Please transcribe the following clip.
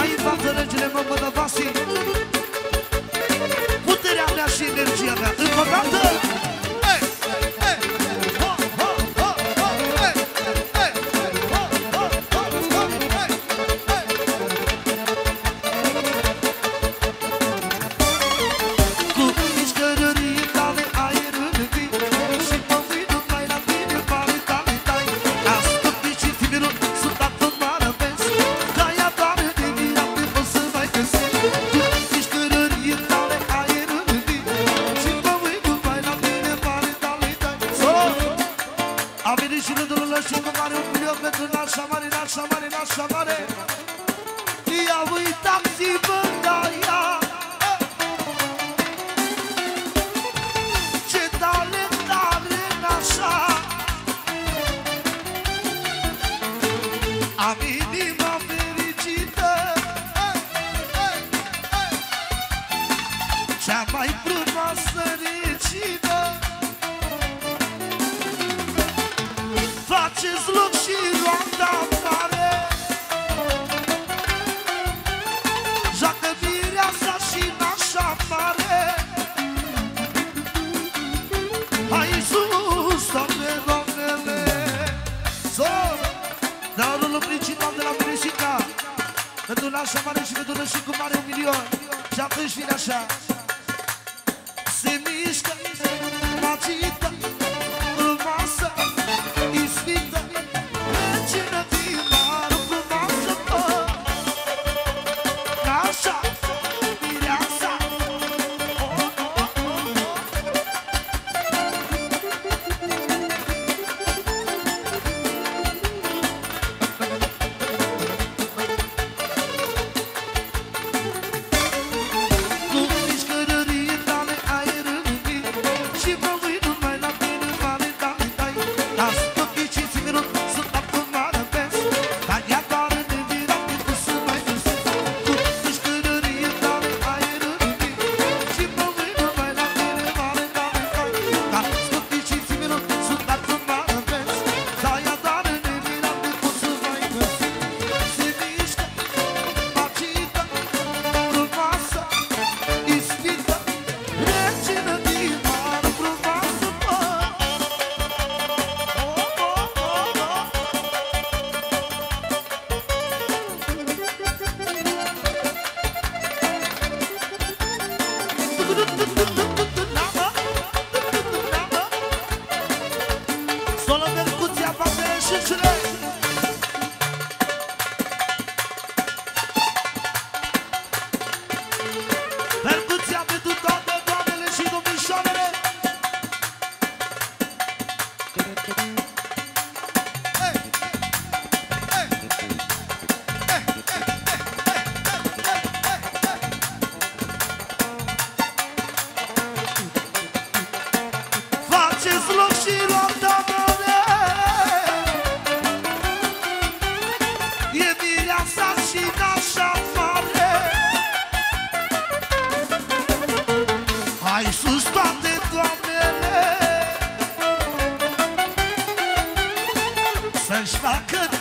Aí față regele mă mă dă vasi milion pentru nașa mare, nașa mare, nașa mare. I-a uitat zi bătaia Ce talent are nașa. Am inima fericită. Cea mai frumoasă Pentru nașa mare și pentru nășicu mare un milion. Și atunci vine așa. Se mișcă, magită, frumoasă așa mare. Hai sus toate doamnele Să-și facă